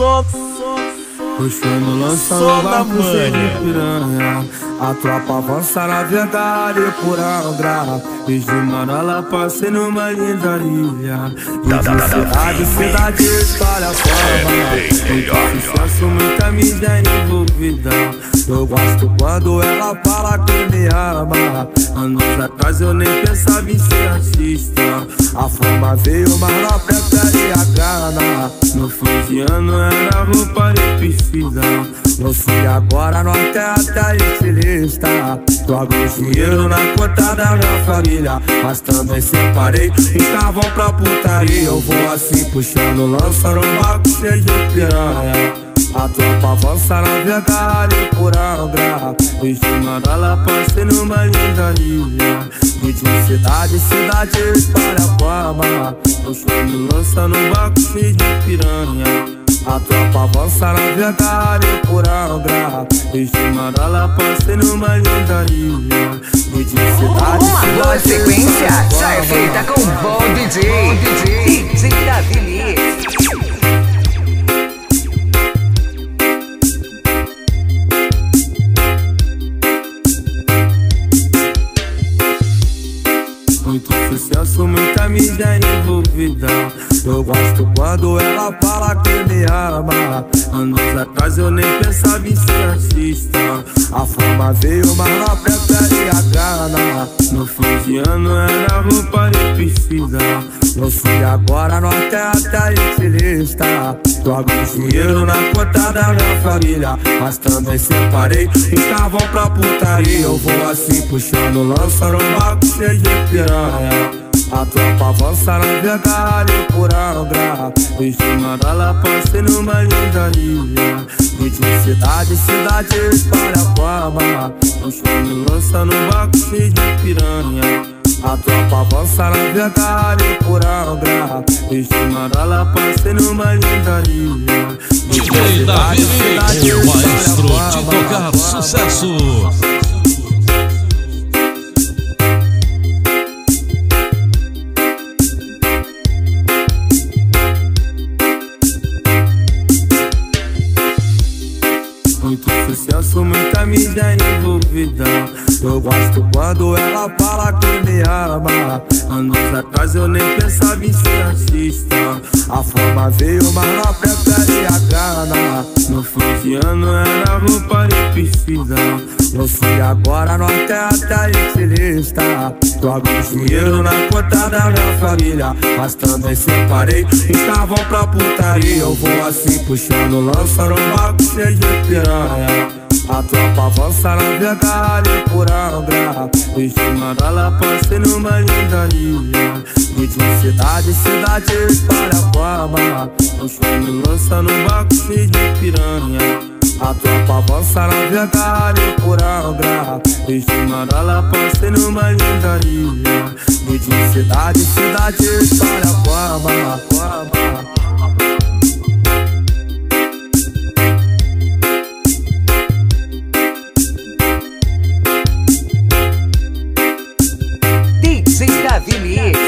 Só, só, lançando da cheio de manha. piranha. A tropa avança na verdade por Angra. Desde Manola passei numa linda ilha De cidade, cidade, espalha fama Muito sucesso, muita mídia envolvida. Eu gosto quando ela fala que me ama. Anos atrás eu nem pensava em ser artista. A fama veio, mas não prefere a grana. No fim de ano Eu fui agora no até até estilista. Jogo dinheiro na conta da minha família. Mas também separei os carvão pra putaria. Eu vou assim puxando, lançando um barco cheio de piranha. A tropa avança na verdade por Angra. Desde Mandala passei numa linda ilha. De cidade, cidade espalha fama Puxando lança no barco cheio de piranha A tropa avança na verdade por Angra Desde Mandala passei de cidade, Uma boa sequência já é feita com um bom. DJ Muito sucesso, muita mídia envolvida. Eu gosto quando ela fala que me ama. Anos atrás eu nem pensava em ser artista A fama veio, mas não prefere a No fim de ano era roupa e piscina. Eu fui agora no até até estilista Jogo dinheiro na conta da minha família. Mas também separei os carvão pra putaria. Eu vou assim puxando, lançando um barco cheio de piranha. A tropa avança na verdade por Angra. Desde Mandala passei numa linda ilha E de cidade, em cidade espalha fama Puxando lança no barco cheio de piranha a tropa avança na verdade por Angra Desde Mandala passei numa linda ilha de DJ Davi o maestro de fama. tocar sucesso. Muita mídia envolvida Eu gosto quando ela fala que me ama. Anos atrás eu nem pensava em ser artista. A fama veio, mas não prefere a grana. No fim de ano era roupa e piscina. Eu fui agora no até até estilista Jogo dinheiro na conta da minha família. Mas também separei carvão pra putaria. Eu vou assim puxando, lançando um barco cheio de piranha a tropa avança na verdade por Angra Desde Mandala passei numa linda. Ilha E de cidade, cidade espalha fama Puxando lança no barco cheio de piranha. A tropa avança na verdade por Angra Desde Mandala passei numa linda. Ilha E de cidade, cidade fama. me.